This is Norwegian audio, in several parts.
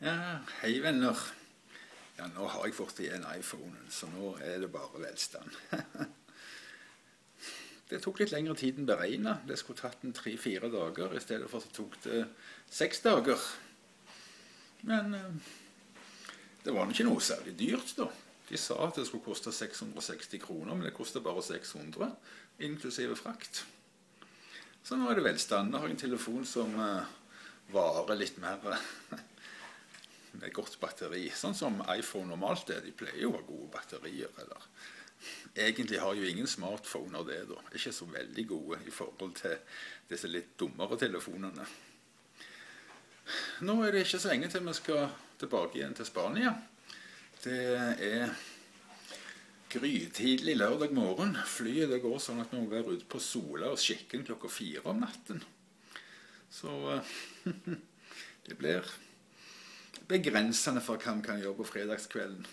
Ja, hei venner. Ja, nå har jeg fått igjen iPhonen, så nå er det bare velstand. det tok litt lengre tid enn beregna. Det skulle tatt en tre-fire dager. I stedet for så tok det seks dager. Men eh, det var ikke noe særlig dyrt, da. De sa at det skulle koste 660 kroner, men det koster bare 600, inklusive frakt. Så nå er det velstand. Nå har jeg en telefon som uh, varer litt mer med godt batteri. Sånn som iPhone normalt er. De pleier jo å ha gode batterier. eller Egentlig har jo ingen smartphoner det, da. Ikke så veldig gode i forhold til disse litt dummere telefonene. Nå er det ikke så lenge til vi skal tilbake igjen til Spania. Det er grytidlig lørdag morgen. Flyet det går sånn at vi må være ute på Sola og Skikken klokka fire om natten. Så det blir begrensende for hva vi kan gjøre på fredagskvelden.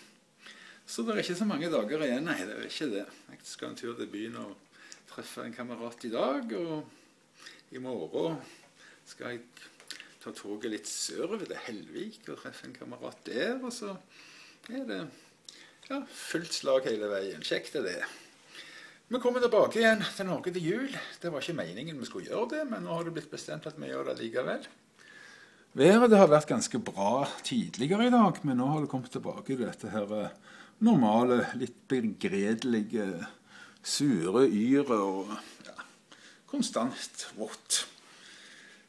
Så det er ikke så mange dager igjen. Nei, det er ikke det. Jeg skal en tur til byen og treffe en kamerat i dag. Og i morgen skal jeg ta toget litt sørover til Helvik og treffe en kamerat der. Og så er det ja, fullt slag hele veien. Kjekt er det. Vi kommer tilbake igjen til Norge til jul. Det var ikke meningen vi skulle gjøre det, men nå har det blitt bestemt at vi gjør det likevel. Været har vært ganske bra tidligere i dag, men nå har det kommet tilbake til dette her eh, normale, litt begredelige, sure yret og ja, konstant vått.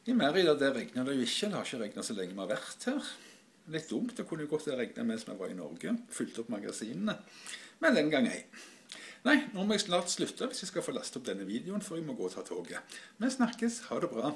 I Merida der regner det jo ikke. Det har ikke regna så lenge vi har vært her. Litt dumt. Det kunne jo godt regna mens vi var i Norge. Fylte opp magasinene. Men den gang ei. Nei, nå må jeg snart slutte hvis jeg skal få laste opp denne videoen, for jeg må gå og ta toget. Vi snakkes. Ha det bra.